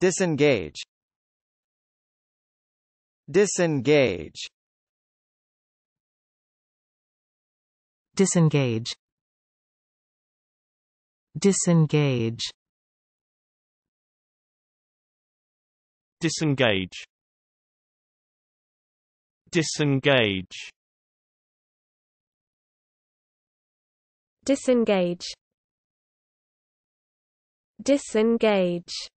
Disengage. Disengage. Disengage. Disengage. Disengage. Disengage. Disengage. Disengage